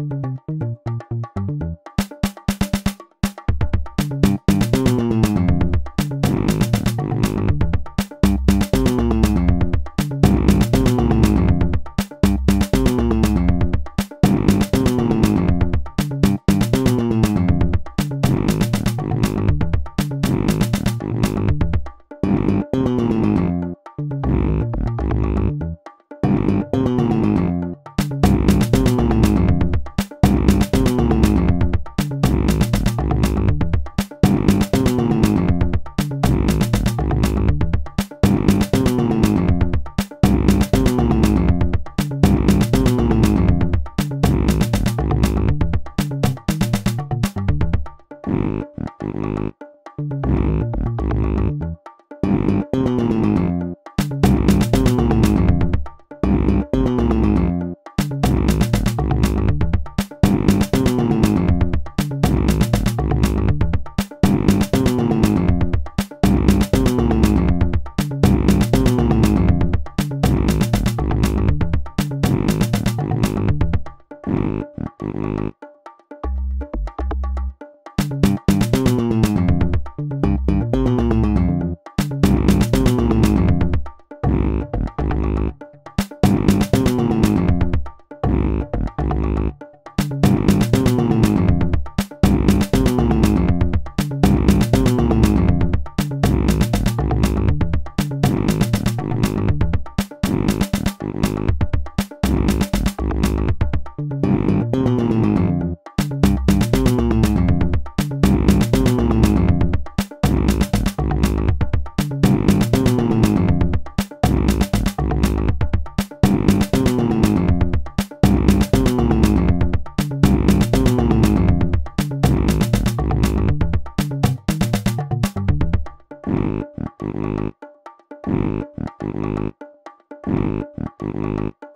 うん。Mm-hmm. Thank you.